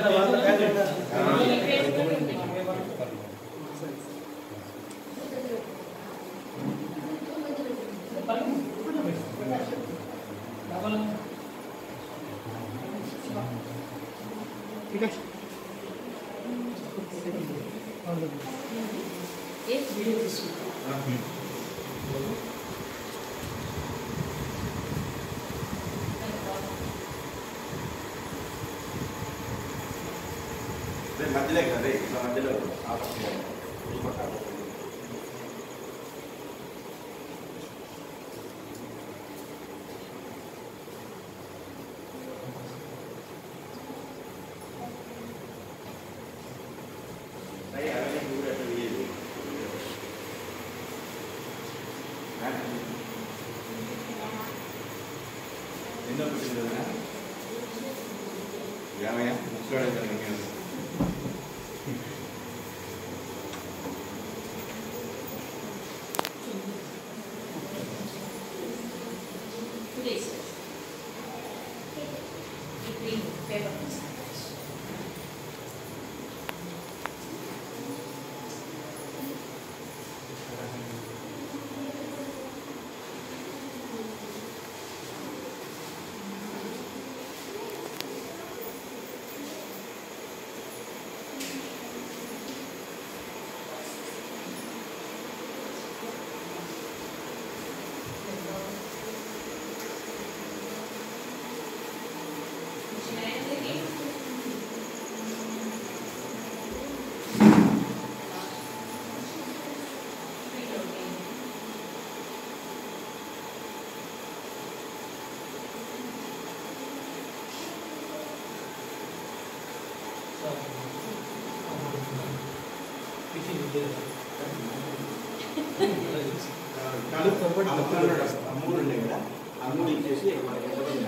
ঠিক আছে एक वीडियो మధ్యలో కదా ఇట్లా మధ్యలో என்ன பிரச்சனை யாவையா முஸ்லோட Tudo E primo, pega. కలుపు అమ్ములు ఉండే కదా అమ్ములు ఇచ్చేసి